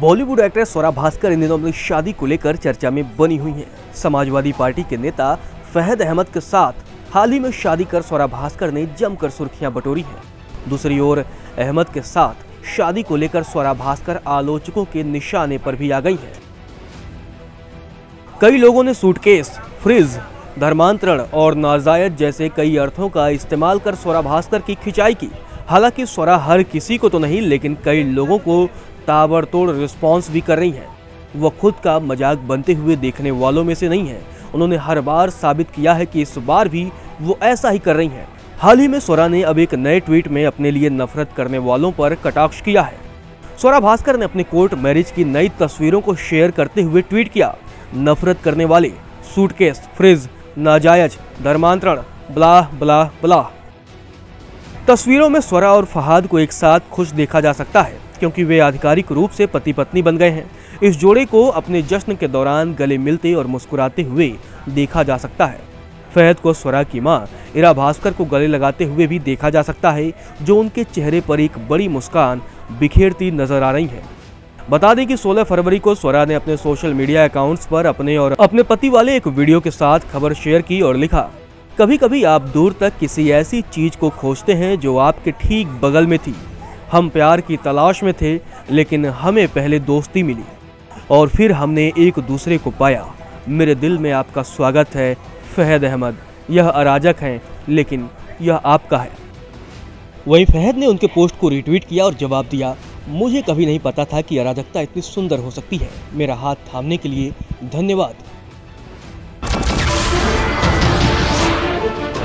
Bollywood actress Swara Bhaskar इन दिनों अपनी शादी को लेकर चर्चा में बनी हुई हैं। समाजवादी पार्टी के नेता फहद अहमद के साथ हाल ही में शादी कर स्वरा भास्कर ने जमकर सुर्खियाँ बटोरी हैं। दूसरी ओर, अहमद के साथ शादी को लेकर स्वरा भास्कर आलोचकों के निशाने पर भी आ गई हैं। कई लोगों ने सूटकेस, फ्रिज, धर्मांतरण और नाजायज जैसे कई अर्थों का इस्तेमाल कर स्वरा भास्कर की खिंचाई की। हालाँकि स्वरा हर किसी को तो नहीं, लेकिन कई लोगों को ताबड़तोड़ रिस्पॉन्स भी कर रही हैं। वो खुद का मज़ाक बनते हुए देखने वालों में से नहीं है। उन्होंने हर बार साबित किया है कि इस बार भी वो ऐसा ही कर रही हैं। हाल ही में स्वरा ने अब एक नए ट्वीट में अपने लिए नफरत करने वालों पर कटाक्ष किया है। स्वरा भास्कर ने अपने कोर्ट मैरिज की नई तस्वीरों को शेयर करते हुए ट्वीट किया, नफरत करने वाले, सूटकेस, फ्रिज, नाजायज, धर्मांतरण, ब्ला ब्ला ब्ला। तस्वीरों में स्वरा और फहाद को एक साथ खुश देखा जा सकता है। क्योंकि वे आधिकारिक रूप से पति पत्नी बन गए हैं। इस जोड़े को अपने जश्न के दौरान गले मिलते और मुस्कुराते हुए देखा जा सकता है। फहद को स्वरा की माँ इरा भास्कर को गले लगाते हुए भी देखा जा सकता है, जो उनके चेहरे पर एक बड़ी मुस्कान बिखेरती नज़र आ रही है। बता दें कि 16 फरवरी को स्वरा ने अपने सोशल मीडिया अकाउंट्स पर अपने और अपने पति वाले एक वीडियो के साथ खबर शेयर की और लिखा कभी कभी आप दूर तक किसी ऐसी चीज़ को खोजते हैं जो आपके ठीक बगल में थी। हम प्यार की तलाश में थे, लेकिन हमें पहले दोस्ती मिली। और फिर हमने एक दूसरे को पाया। मेरे दिल में आपका स्वागत है, फहद अहमद। यह अराजक हैं, लेकिन यह आपका है। वहीं फहद ने उनके पोस्ट को रिट्वीट किया और जवाब दिया, मुझे कभी नहीं पता था कि अराजकता इतनी सुंदर हो सकती है। मेरा हाथ थामने के लिए धन्यवाद।